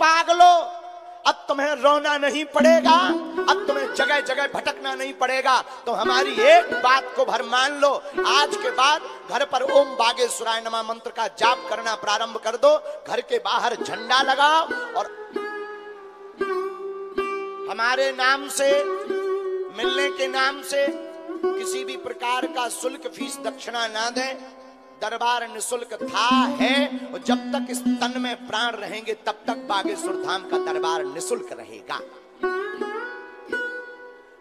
पागलो, अब तुम्हें रोना नहीं पड़ेगा, अब तुम्हें जगह जगह भटकना नहीं पड़ेगा। तो हमारी एक बात को भर मान लो, आज के बाद घर पर ओम बागेश्वराय नमा मंत्र का जाप करना प्रारंभ कर दो, घर के बाहर झंडा लगाओ और हमारे नाम से, मिलने के नाम से किसी भी प्रकार का शुल्क फ़ीस दक्षिणा ना दें। दरबार निशुल्क था, है, और जब तक इस तन में प्राण रहेंगे, तब तक बागेश्वर धाम का दरबार निशुल्क रहेगा।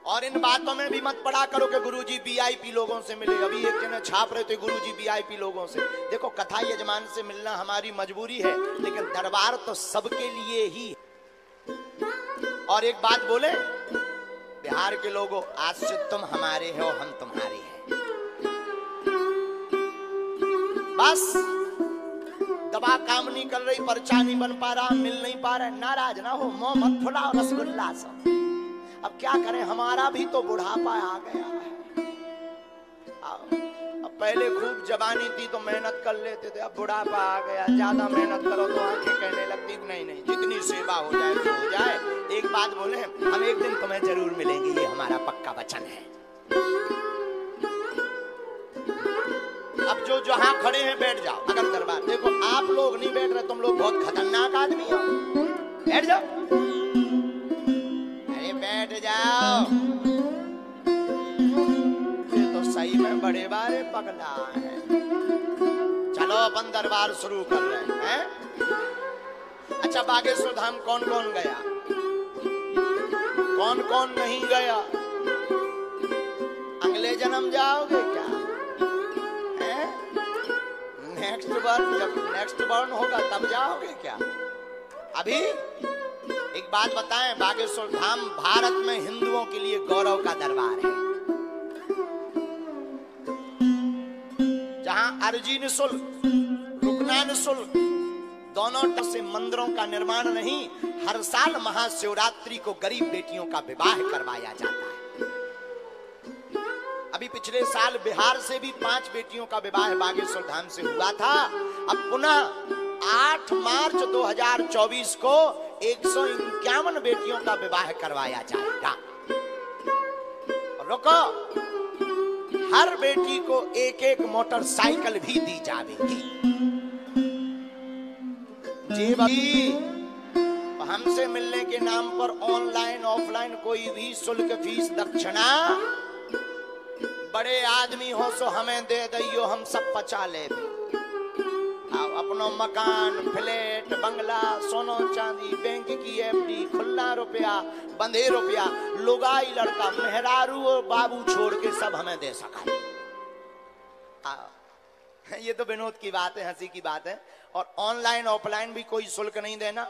और इन बातों में भी मत पड़ा करो कि गुरुजी वीआईपी लोगों से मिले। अभी एक जने छाप रहे थे गुरुजी वीआईपी लोगों से। देखो, कथा यजमान से मिलना हमारी मजबूरी है, लेकिन दरबार तो सबके लिए ही। और एक बात बोले, बिहार के लोगों, आज से तुम हमारे हो, हम तुम्हारे हैं। बस दबा काम नहीं कर रही पर्चा नहीं बन पा रहा, मिल नहीं पा रहा, नाराज़ ना हो, मोह मत फुलाओ, रसगुल्ला सब। अब क्या करें, हमारा भी तो बुढ़ापा आ गया है। अब पहले खूब जवानी थी तो मेहनत कर लेते थे, अब बुढ़ापा आ गया, ज़्यादा मेहनत करो तो आँखें कहने लगती नहीं नहीं, जितनी सेवा हो जाए तो हो जाए। एक बात बोले, हम एक दिन तुम्हें ज़रूर मिलेंगे, ये हमारा पक्का वचन है। जो जहाँ खड़े हैं बैठ जाओ। अगर दरबार देखो, आप लोग नहीं बैठ रहे, तुम लोग बहुत खतरनाक आदमी हो। बैठ जाओ। अरे बैठ जाओ। ये तो सही में बड़े बारे पगला है। चलो, अपन दरबार शुरू कर रहे हैं अच्छा बागेश्वर धाम कौन कौन गया? कौन कौन नहीं गया? अगले जन्म जाओगे नेक्स्ट बर्न जब नेक्स्ट बर्न होगा, तब जाओगे क्या? अभी एक बात बताएँ, बागेश्वर धाम भारत में हिंदुओं के लिए गौरव का दरबार है। जहाँ अर्जी निशुल्क रुकना निशुल्क दोनों तरफ़ से मंदिरों का निर्माण नहीं, हर साल महाशिवरात्रि को गरीब बेटियों का विवाह करवाया जाता है। अभी पिछले साल बिहार से भी पाँच बेटियों का विवाह बागेश्वर धाम से हुआ था। अब पुनः 8 मार्च 2024 को एक सौ इक्यावन बेटियों का विवाह करवाया जाएगा। रुको हर बेटी को एक एक मोटरसाइकिल भी दी जाएगी। जी भाई हमसे मिलने के नाम पर ऑनलाइन, ऑफलाइन कोई भी शुल्क फ़ीस दक्षिणा बड़े आदमी हो सो हमें दे दियो हम सब पचा ले अपनो मकान, फ्लैट, बंगला, सोनो चांदी, बैंक की एफडी खुला रुपया, बंधे रुपया, लुगाई लड़का, मेहरारू और बाबू छोड़ के सब हमें दे सका। ये तो विनोद की बात है हँसी की बात है और ऑनलाइन, ऑफलाइन भी कोई शुल्क नहीं देना।